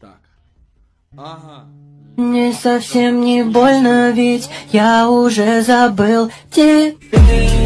Так. Ага. Мне совсем не больно, ведь я уже забыл тебя.